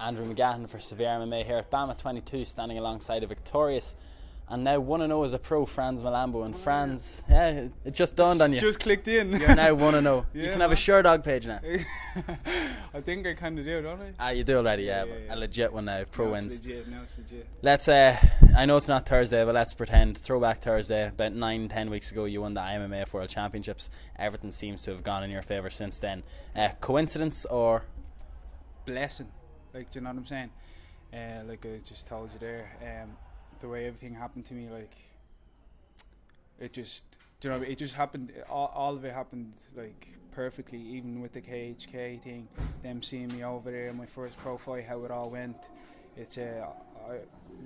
Andrew McGahan for Severe MMA here at BAMMA 22, standing alongside a victorious and now 1 0 as a pro, Frans Mlambo. And Frans, yeah, it just dawned on you. Just clicked in. You're now 1 0. Yeah, you can have a Sherdog page now. I think I kind of do, don't I? Ah, you do already, yeah, Yeah, yeah, a legit one now, pro wins. It's legit. Now it's legit. Let's, uh, I know it's not Thursday, but let's pretend. Throwback Thursday, about nine, ten weeks ago, you won the IMMAF World Championships. Everything seems to have gone in your favour since then. Uh, coincidence or Blessing. Like, do you know what I'm saying? Uh, like I just told you there, um, the way everything happened to me, like it just, do you know, it just happened. All, all of it happened like perfectly, even with the KHK thing. Them seeing me over there, my first pro fight, how it all went. It's uh, I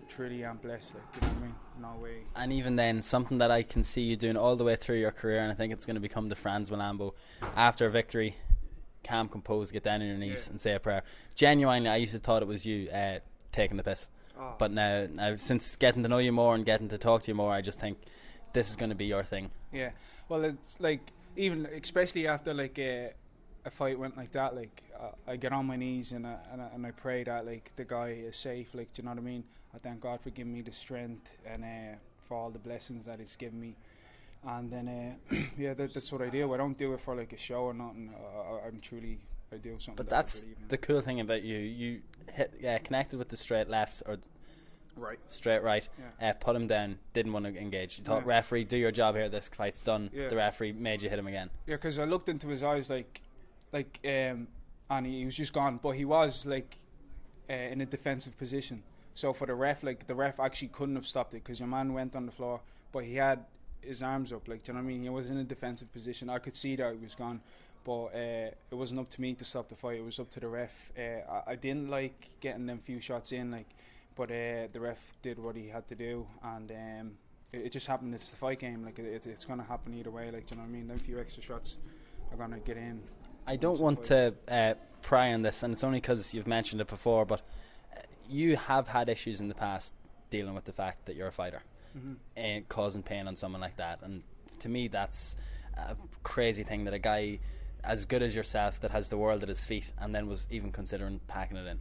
truly am blessed. Like, you know what I mean? No way. And even then, something that I can see you doing all the way through your career, and I think it's going to become the Frans Mlambo. After a victory, calm, composed, get down on your knees Yeah. and say a prayer. Genuinely, I used to thought it was you uh, taking the piss, Oh, but now, now, since getting to know you more and getting to talk to you more, I just think this is going to be your thing. Yeah, well, it's like even especially after like a, a fight went like that, like uh, I get on my knees and I, and I, and I pray that like the guy is safe. Like, do you know what I mean? I thank God for giving me the strength and uh, for all the blessings that He's given me. And then, uh, yeah, that, that's what I do. I don't do it for like a show or nothing. Uh, I- I'm truly I do something. But that that's the cool thing about you. You hit, yeah, connected with the straight left or right. straight right. Yeah. Uh, put him down. Didn't want to engage. You thought, Yeah. referee, do your job here. This fight's done. Yeah. The referee made you hit him again. Yeah, because I looked into his eyes like, like, um, and he, he was just gone. But he was like, uh, in a defensive position. So for the ref, like the ref actually couldn't have stopped it because your man went on the floor, but he had his arms up. Like, do you know what I mean? He was in a defensive position. I could see that he was gone, but uh, it wasn't up to me to stop the fight. It was up to the ref. Uh, I, I didn't like getting them few shots in, like, but uh, the ref did what he had to do, and um, it, it just happened. It's the fight game. Like, it, it's gonna happen either way. Like, do you know what I mean? Them few extra shots are gonna get in. I don't want to uh, pry on this, and it's only because you've mentioned it before, but uh, you have had issues in the past dealing with the fact that you're a fighter Mm-hmm. and causing pain on someone like that. And to me, that's a crazy thing that a guy as good as yourself that has the world at his feet and then was even considering packing it in.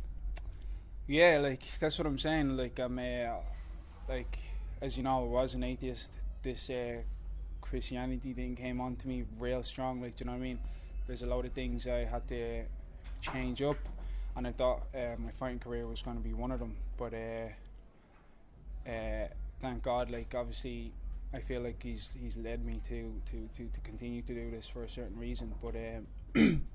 Yeah, like that's what I'm saying. Like I'm, uh, like as you know, I was an atheist. This uh, Christianity thing came on to me real strong. Like, do you know what I mean? There's a lot of things I had to change up, and I thought uh, my fighting career was going to be one of them. But uh, uh, thank God, like obviously, I feel like he's he's led me to to to, to continue to do this for a certain reason. But um,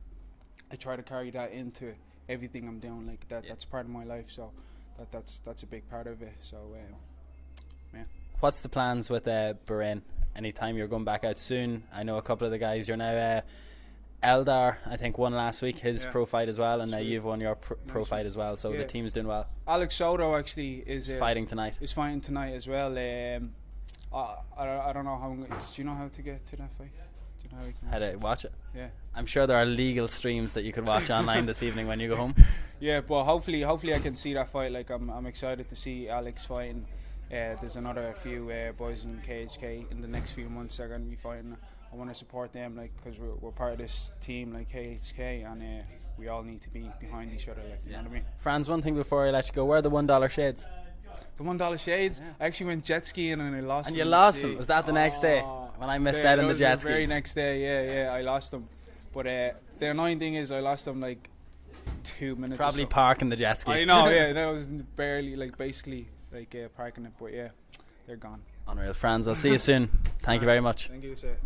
I try to carry that into everything I'm doing. Like that, Yeah. that's part of my life. So that that's that's a big part of it. So um, What's the plans with uh, Bahrain? Anytime you're going back out soon? I know a couple of the guys. You're now uh, Eldar. I think won last week his Yeah. pro fight as well, and now Sweet. you've won your pr- pro fight one. as well. So the team's doing well. Alex Soto actually is uh, fighting tonight. is fighting tonight as well. Um, I, I I don't know how. I'm, do you know how to get to that fight? Do you know how How to watch it? Yeah. I'm sure there are legal streams that you could watch online this evening when you go home. Yeah, but hopefully, hopefully I can see that fight. Like I'm, I'm excited to see Alex fighting. Uh, there's another few uh, boys in KHK in the next few months that are going to be fighting. I want to support them, like, because we're, we're part of this team, like KHK, and uh, we all need to be behind each other. Like, you know what I mean? Frans, one thing before I let you go, where are the one dollar shades? The one dollar shades. I actually went jet skiing and I lost. And them you lost sea. them. Was that the next day? Oh. When I missed Yeah, out on the jet the very next day. Yeah, yeah, I lost them. But uh, the annoying thing is, I lost them like two minutes. Probably parking the jet ski. I know. Yeah, that was barely like basically like uh, parking it. But yeah, they're gone. Unreal. Frans, I'll see you soon. Thank you very much. Thank you, sir.